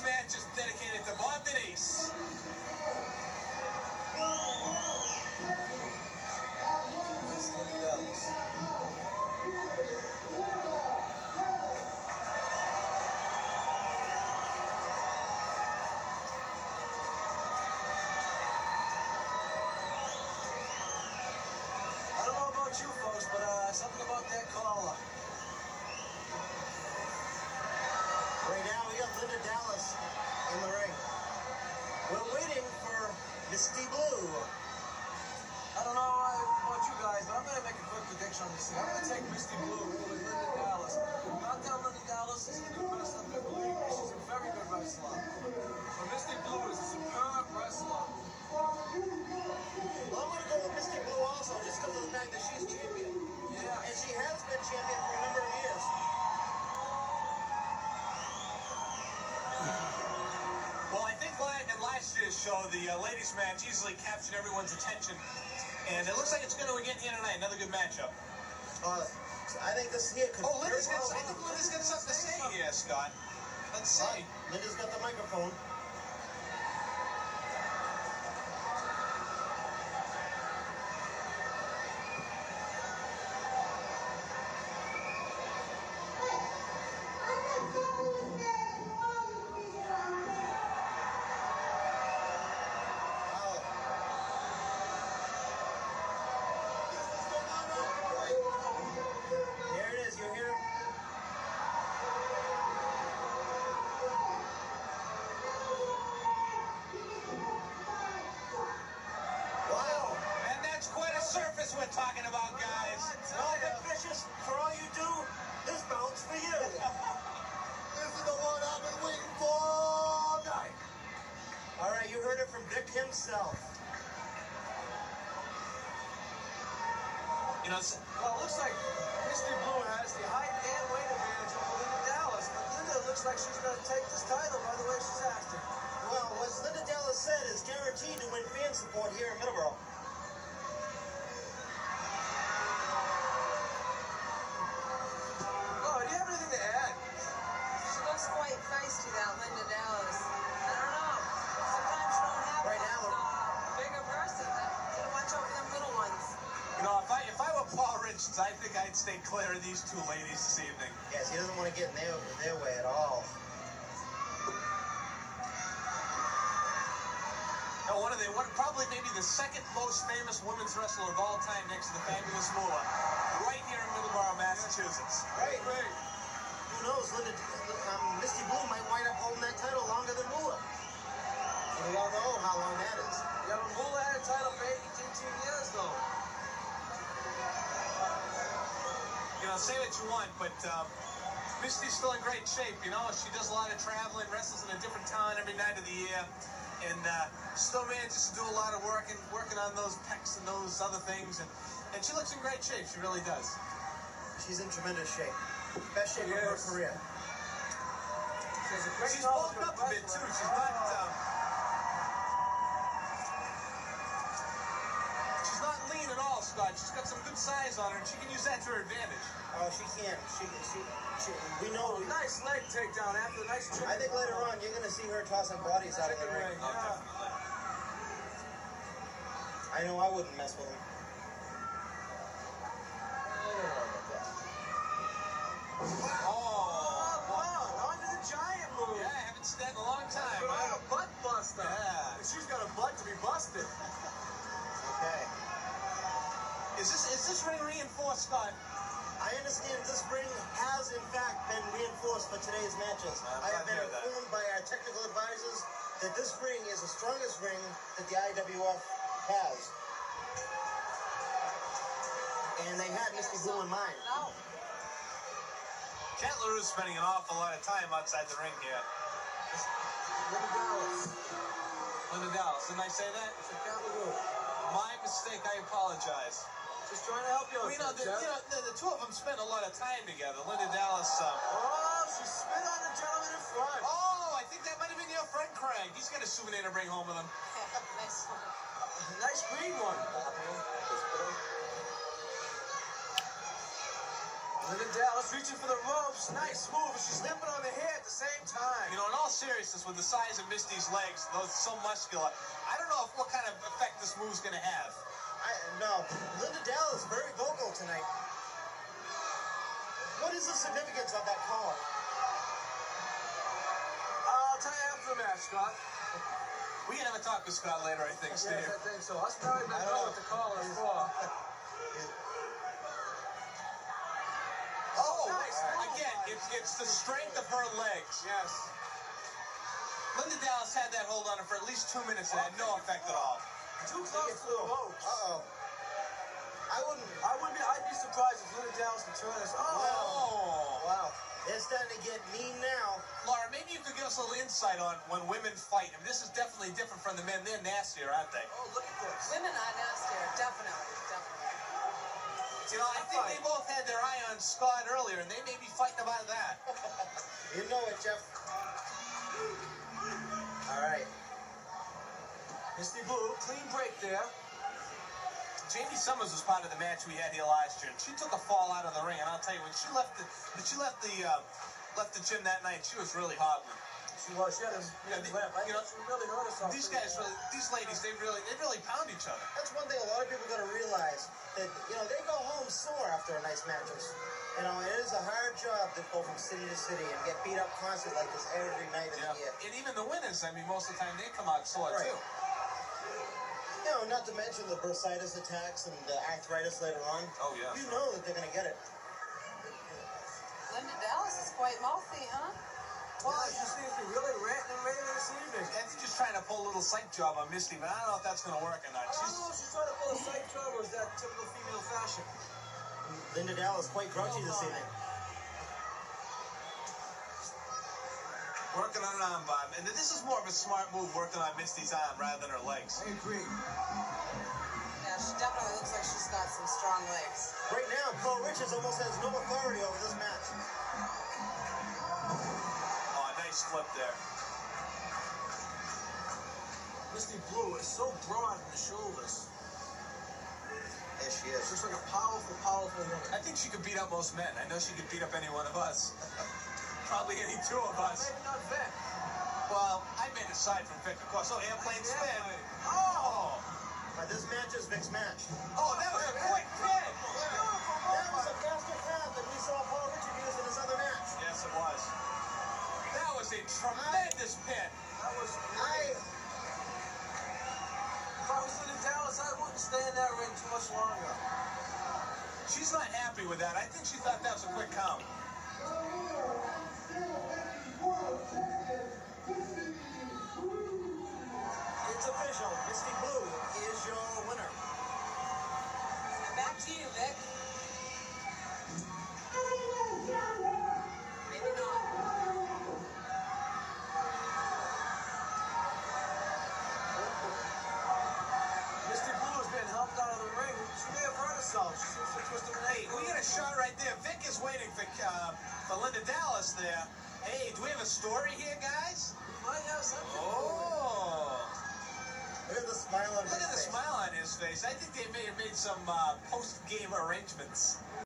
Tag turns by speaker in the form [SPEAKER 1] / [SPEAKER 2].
[SPEAKER 1] This match is dedicated to Bob
[SPEAKER 2] Misty Blue.
[SPEAKER 3] I don't know about you guys, but I'm going to make a quick prediction on this thing. I'm going to take Misty Blue
[SPEAKER 1] la- in show, the uh, ladies' match easily captured everyone's attention. And it looks like it's going to again here tonight. Another good matchup.
[SPEAKER 2] Uh, I think this here could
[SPEAKER 1] Oh, Linda's got,
[SPEAKER 2] well
[SPEAKER 1] I
[SPEAKER 2] be
[SPEAKER 1] think
[SPEAKER 2] the-
[SPEAKER 1] Linda's got something to say here, Scott. Let's see.
[SPEAKER 2] Linda's got the microphone. Vic himself.
[SPEAKER 1] You know,
[SPEAKER 3] Well, it looks like Misty Blue has the height and weight advantage over Linda Dallas. But Linda looks like she's going to take this title by the way she's acting.
[SPEAKER 2] Well, what Linda Dallas said is guaranteed to win fan support here in Middleborough.
[SPEAKER 1] Were Richards, I think I'd stay clear of these two ladies this evening.
[SPEAKER 2] Yes, he doesn't want to get in their, their way at all.
[SPEAKER 1] Now, one of the one, probably maybe the second most famous women's wrestler of all time, next to the fabulous Moolah, right here in Middleborough, Massachusetts.
[SPEAKER 2] Right. Who knows? Linda, um, Misty Blue might wind up holding that title longer than Moolah. And we all know how long that is.
[SPEAKER 3] Yeah, but Moolah had a title for 18 years, though.
[SPEAKER 1] You know, say what you want, but um, Misty's still in great shape. You know, she does a lot of traveling, wrestles in a different town every night of the year, and uh, still manages to do a lot of work and working on those pecs and those other things. And, and she looks in great shape. She really does.
[SPEAKER 2] She's in tremendous shape. Best shape of her
[SPEAKER 3] Yes.
[SPEAKER 2] career.
[SPEAKER 3] She a great
[SPEAKER 1] She's
[SPEAKER 3] knowledge
[SPEAKER 1] bulked up a bit too. She's not. Um, lean Scott. She's got some good size on her, and she can use that to her advantage.
[SPEAKER 2] Oh, she can. She, she, she, we know.
[SPEAKER 3] Nice leg takedown after the nice chicken.
[SPEAKER 2] I think later on you're going to see her tossing bodies out of the ring.
[SPEAKER 3] ring,
[SPEAKER 1] Oh,
[SPEAKER 3] yeah.
[SPEAKER 2] I know I wouldn't mess with her.
[SPEAKER 1] Oh,
[SPEAKER 3] wow, the giant move.
[SPEAKER 1] yeah, I haven't seen that in a long time.
[SPEAKER 3] Right, a butt buster.
[SPEAKER 1] Yeah.
[SPEAKER 3] She's got a butt to be busted.
[SPEAKER 1] Is this is this ring reinforced, Scott?
[SPEAKER 2] I understand this ring has in fact been reinforced for today's matches.
[SPEAKER 1] I'm
[SPEAKER 2] I have been
[SPEAKER 1] hear that.
[SPEAKER 2] informed by our technical advisors that this ring is the strongest ring that the IWF has. And they had Mr. Blue in mind.
[SPEAKER 4] No.
[SPEAKER 1] Cat LaRue's spending an awful lot of time outside the ring here.
[SPEAKER 3] Linda Dallas.
[SPEAKER 1] Linda Dallas, didn't I say that?
[SPEAKER 3] It's a
[SPEAKER 1] My mistake. I apologize.
[SPEAKER 3] Just trying to help you.
[SPEAKER 1] Well, you know, the, you know the, the two of them spent a lot of time together. Linda Dallas. Uh,
[SPEAKER 3] Oh, she spit on the gentleman in front.
[SPEAKER 1] oh, I think that might have been your friend Craig. He's got a souvenir to bring home with him.
[SPEAKER 4] nice one.
[SPEAKER 3] Nice green one. Linda Dallas reaching for the ropes. Nice move. She's limping on the hair at the same time.
[SPEAKER 1] You know, in all seriousness, with the size of Misty's legs, those so muscular, I don't know if, what kind of effect this move's going to have.
[SPEAKER 2] I, no, Linda Dallas is very vocal tonight. What is the significance of that call?
[SPEAKER 3] I'll tell you after the match, Scott.
[SPEAKER 1] We can have a talk with Scott later, I think, Steve.
[SPEAKER 3] Yes, I think so. Us probably not know what the call is for.
[SPEAKER 1] Oh, oh,
[SPEAKER 3] Nice.
[SPEAKER 1] Uh, again, it's, it's the strength of her legs.
[SPEAKER 3] Yes.
[SPEAKER 1] Linda Dallas had that hold on her for at least two minutes and had no effect at all.
[SPEAKER 3] Too close to the ropes.
[SPEAKER 2] Uh-oh. I wouldn't...
[SPEAKER 3] I wouldn't be. I'd be surprised if Linda Dallas could turn this. Oh.
[SPEAKER 1] Oh.
[SPEAKER 2] Wow. It's starting to get mean now.
[SPEAKER 1] Laura, maybe you could give us a little insight on when women fight. I mean, this is definitely different from the men. They're nastier, aren't they?
[SPEAKER 3] Oh, look at this.
[SPEAKER 4] Women are nastier, definitely, definitely.
[SPEAKER 1] You know, I think they both had their eye on Scott earlier, and they may be fighting about that.
[SPEAKER 2] You know it, Jeff. All right.
[SPEAKER 3] Misty Blue, clean break there.
[SPEAKER 1] Jamie Summers was part of the match we had here last year, and she took a fall out of the ring. And I'll tell you, when she left the when she left the uh, left the gym that night, she was really hobbling.
[SPEAKER 3] She was. She had a
[SPEAKER 1] Yeah,
[SPEAKER 3] lamp. I
[SPEAKER 1] you know,
[SPEAKER 3] she really hurt herself.
[SPEAKER 1] These guys really, these ladies, they really, they really pound each other.
[SPEAKER 2] That's one thing a lot of people got to realize that you know they go home sore after a nice matches. You know, it is a hard job to go from city to city and get beat up constantly like this every night of
[SPEAKER 1] Yeah.
[SPEAKER 2] the year.
[SPEAKER 1] And even the winners, I mean, most of the time they come out sore
[SPEAKER 2] Right.
[SPEAKER 1] too.
[SPEAKER 2] You know, not to mention the bursitis attacks and the arthritis later on.
[SPEAKER 1] Oh, yeah.
[SPEAKER 2] You know that they're gonna get it.
[SPEAKER 4] Linda Dallas is quite mouthy, huh?
[SPEAKER 3] Well, she seems to be really ranting and raving this evening.
[SPEAKER 1] And they're just trying to pull a little psych job on Misty, but I don't know if that's going to work or not.
[SPEAKER 3] I don't
[SPEAKER 1] She's,
[SPEAKER 3] know if she's trying to pull a psych job or is that typical female fashion.
[SPEAKER 2] Linda Dallas quite grouchy oh, this evening.
[SPEAKER 1] Working on an arm bomb. And this is more of a smart move working on Misty's arm rather than her legs.
[SPEAKER 3] I agree.
[SPEAKER 4] Yeah, she definitely looks like she's got some strong legs.
[SPEAKER 2] Right now, Cole Richards almost has no authority over this match.
[SPEAKER 1] Oh, nice flip there.
[SPEAKER 3] Misty Blue is so broad in the shoulders.
[SPEAKER 2] Yes, she is.
[SPEAKER 3] Looks like a powerful, powerful woman.
[SPEAKER 1] I think she could beat up most men. I know she could beat up any one of us. Probably any two of us.
[SPEAKER 3] Maybe not Vic.
[SPEAKER 1] Well, I made aside from Vic, of course. Oh, airplane spin.
[SPEAKER 3] Oh!
[SPEAKER 2] But this match is Vic's match.
[SPEAKER 1] Oh, that was a quick pin.
[SPEAKER 2] That was a faster crowd than we saw Paul Richard use in his other match.
[SPEAKER 1] Yes, it was. That was a tremendous pin.
[SPEAKER 3] That was
[SPEAKER 2] I,
[SPEAKER 3] If I was in Dallas, I wouldn't stay in that ring too much longer.
[SPEAKER 1] She's not happy with that. I think she thought that was a quick count.
[SPEAKER 2] It's official. Misty Blue is your winner.
[SPEAKER 4] Back to you, Vic.
[SPEAKER 3] She seems to
[SPEAKER 1] Hey, we got a shot right there. Vic is waiting for uh, for Linda Dallas there. Hey, do we have a story here, guys?
[SPEAKER 3] Might have something.
[SPEAKER 1] Oh,
[SPEAKER 2] Look at the smile on
[SPEAKER 1] look
[SPEAKER 2] his
[SPEAKER 1] at the
[SPEAKER 2] face.
[SPEAKER 1] smile on his face. I think they may have made some uh, post-game arrangements.